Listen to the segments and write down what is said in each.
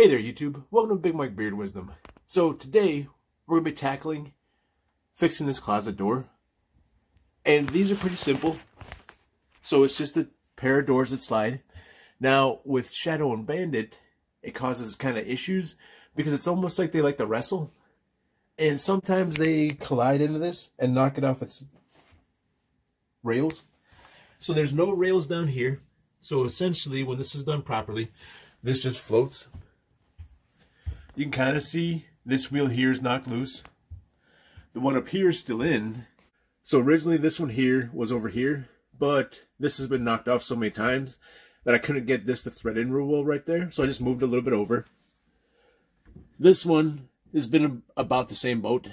Hey there, YouTube. Welcome to Big Mike Beard Wisdom. So today, we're going to be tackling fixing this closet door. And these are pretty simple. So it's just a pair of doors that slide. Now, with Shadow and Bandit, it causes kind of issues because it's almost like they like to wrestle. And sometimes they collide into this and knock it off its rails. So there's no rails down here. So essentially, when this is done properly, this just floats you can kind of see this wheel here is knocked loose. The one up here is still in. So originally this one here was over here, but this has been knocked off so many times that I couldn't get this to thread in real well right there. So I just moved a little bit over. This one has been about the same boat,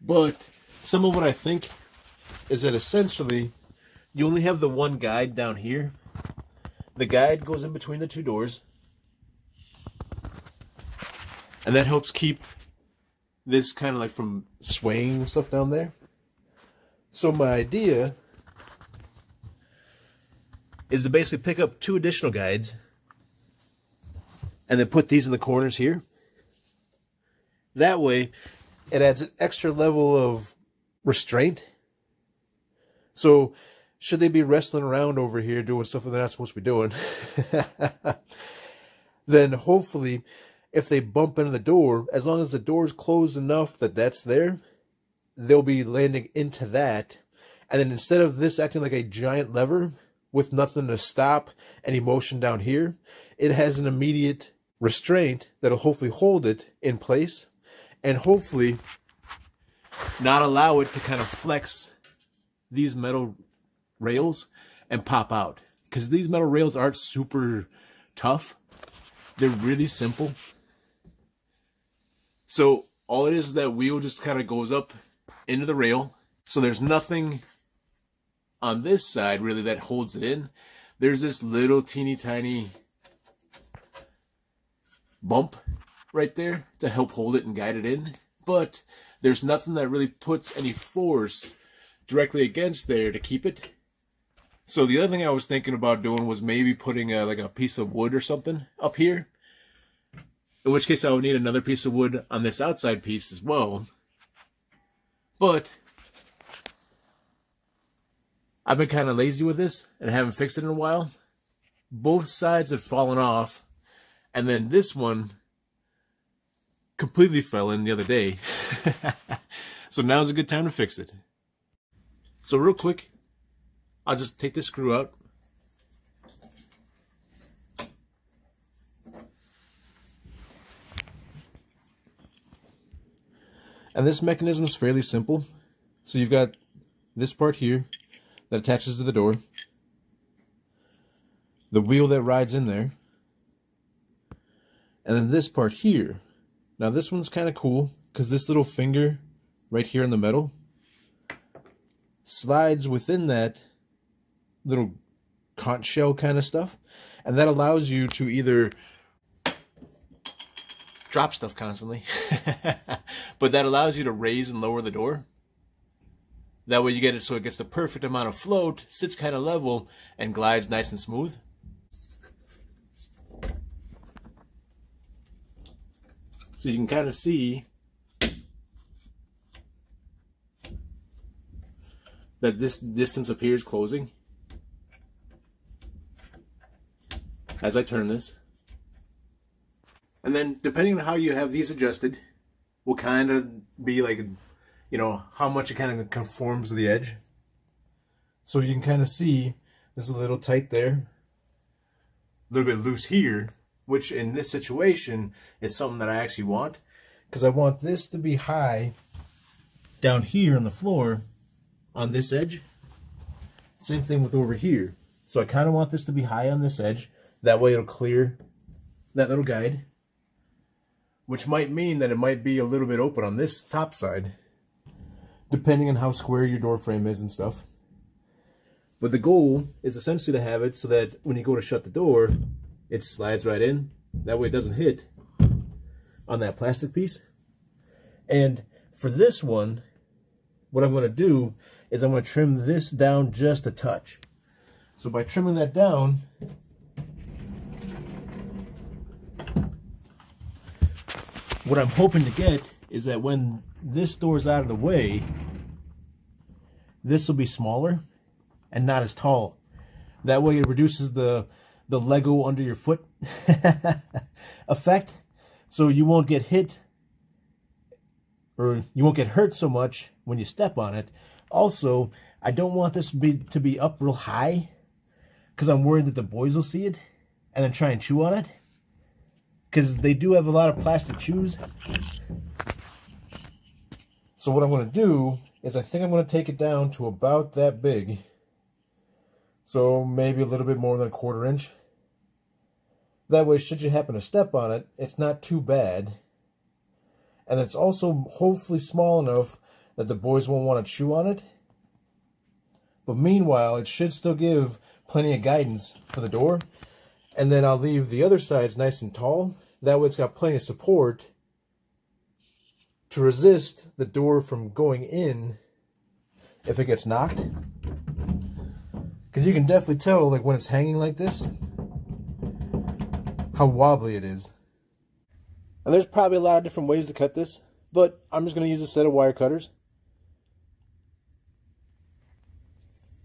but some of what I think is that essentially you only have the one guide down here. The guide goes in between the two doors and that helps keep this kind of like from swaying and stuff down there. So my idea is to basically pick up two additional guides and then put these in the corners here. That way, it adds an extra level of restraint. So, should they be wrestling around over here doing stuff that they're not supposed to be doing, then hopefully if they bump into the door, as long as the door is closed enough that that's there, they'll be landing into that. And then instead of this acting like a giant lever with nothing to stop any motion down here, it has an immediate restraint that'll hopefully hold it in place and hopefully not allow it to kind of flex these metal rails and pop out. Because these metal rails aren't super tough. They're really simple. So all it is is that wheel just kind of goes up into the rail. So there's nothing on this side really that holds it in. There's this little teeny tiny bump right there to help hold it and guide it in. But there's nothing that really puts any force directly against there to keep it. So the other thing I was thinking about doing was maybe putting a, like a piece of wood or something up here in which case I would need another piece of wood on this outside piece as well. But I've been kind of lazy with this and haven't fixed it in a while. Both sides have fallen off. And then this one completely fell in the other day. so now's a good time to fix it. So real quick, I'll just take this screw out And this mechanism is fairly simple. So you've got this part here that attaches to the door. The wheel that rides in there. And then this part here. Now this one's kind of cool because this little finger right here in the metal slides within that little conch shell kind of stuff. And that allows you to either drop stuff constantly. but that allows you to raise and lower the door. That way you get it so it gets the perfect amount of float, sits kind of level, and glides nice and smooth. So you can kind of see that this distance appears closing as I turn this. And then depending on how you have these adjusted, will kind of be like, you know, how much it kind of conforms to the edge. So you can kind of see this is a little tight there, a little bit loose here, which in this situation is something that I actually want. Because I want this to be high down here on the floor on this edge. Same thing with over here. So I kind of want this to be high on this edge. That way it'll clear that little guide which might mean that it might be a little bit open on this top side, depending on how square your door frame is and stuff. But the goal is essentially to have it so that when you go to shut the door, it slides right in. That way it doesn't hit on that plastic piece. And for this one, what I'm going to do is I'm going to trim this down just a touch. So by trimming that down, what I'm hoping to get is that when this door's out of the way, this will be smaller and not as tall. That way it reduces the the Lego under your foot effect. So you won't get hit or you won't get hurt so much when you step on it. Also, I don't want this to be, to be up real high because I'm worried that the boys will see it and then try and chew on it. Because they do have a lot of plastic shoes. So what I'm going to do is I think I'm going to take it down to about that big. So maybe a little bit more than a quarter inch. That way, should you happen to step on it, it's not too bad. And it's also hopefully small enough that the boys won't want to chew on it. But meanwhile, it should still give plenty of guidance for the door. And then I'll leave the other sides nice and tall. That way it's got plenty of support to resist the door from going in if it gets knocked. Because you can definitely tell, like when it's hanging like this, how wobbly it is. And there's probably a lot of different ways to cut this, but I'm just going to use a set of wire cutters.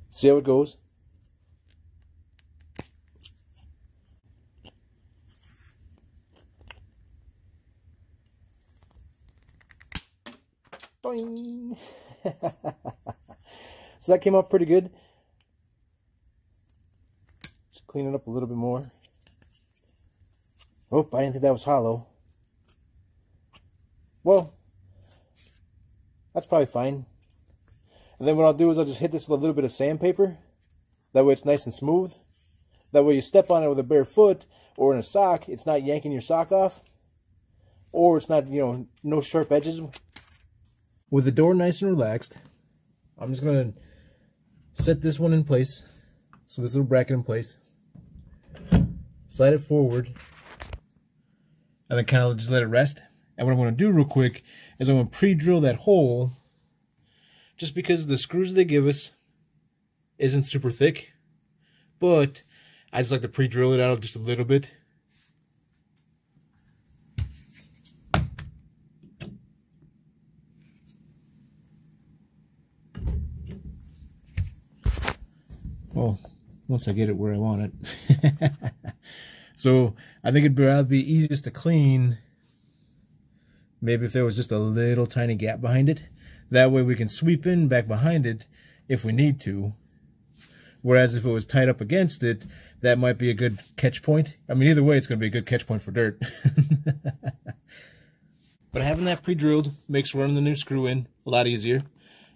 See how it goes. So that came out pretty good. Just clean it up a little bit more. Oh, I didn't think that was hollow. Well, that's probably fine. And then what I'll do is I'll just hit this with a little bit of sandpaper. That way it's nice and smooth. That way you step on it with a bare foot or in a sock, it's not yanking your sock off. Or it's not, you know, no sharp edges. With the door nice and relaxed, I'm just going to set this one in place. So this little bracket in place. Slide it forward. And then kind of just let it rest. And what I'm going to do real quick is I'm going to pre-drill that hole just because the screws they give us isn't super thick. But I just like to pre-drill it out just a little bit. Well, once I get it where I want it. so I think it'd rather be easiest to clean maybe if there was just a little tiny gap behind it. That way we can sweep in back behind it if we need to. Whereas if it was tied up against it, that might be a good catch point. I mean, either way, it's going to be a good catch point for dirt. but having that pre-drilled makes running the new screw in a lot easier.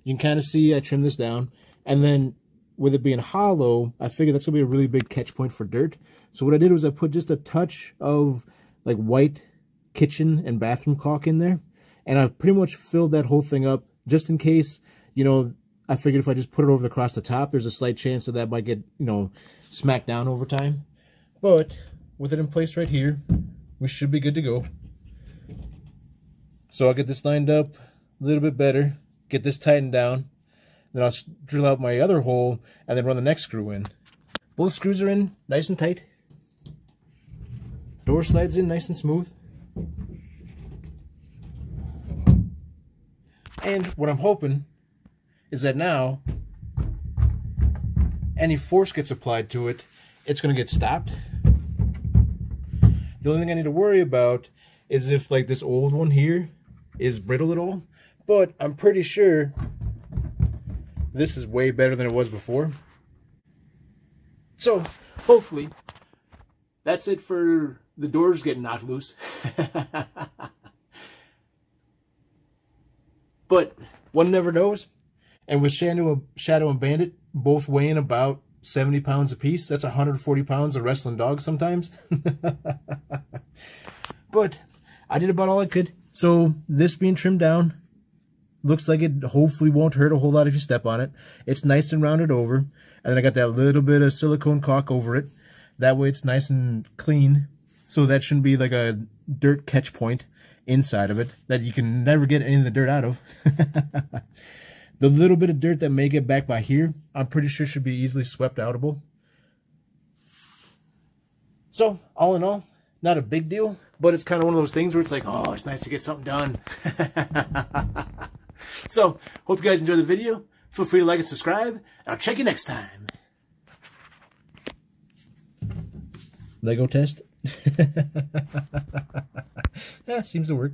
You can kind of see I trimmed this down. And then with it being hollow, I figured that's going to be a really big catch point for dirt. So what I did was I put just a touch of like white kitchen and bathroom caulk in there. And I've pretty much filled that whole thing up just in case, you know, I figured if I just put it over across the top, there's a slight chance that that might get, you know, smacked down over time. But with it in place right here, we should be good to go. So I'll get this lined up a little bit better, get this tightened down, then I'll drill out my other hole and then run the next screw in. Both screws are in nice and tight. Door slides in nice and smooth. And what I'm hoping is that now any force gets applied to it, it's going to get stopped. The only thing I need to worry about is if like this old one here is brittle at all. But I'm pretty sure this is way better than it was before. So hopefully that's it for the doors getting knocked loose. But one never knows. And with Shadow, Shadow and Bandit both weighing about 70 pounds apiece, that's 140 pounds of wrestling dogs sometimes. but I did about all I could. So this being trimmed down, looks like it hopefully won't hurt a whole lot if you step on it. It's nice and rounded over. And then I got that little bit of silicone caulk over it. That way it's nice and clean. So that shouldn't be like a dirt catch point inside of it that you can never get any of the dirt out of. the little bit of dirt that may get back by here, I'm pretty sure should be easily swept outable. So, all in all, not a big deal, but it's kind of one of those things where it's like, oh, it's nice to get something done. so, hope you guys enjoyed the video. Feel free to like and subscribe, and I'll check you next time. Lego test. that seems to work.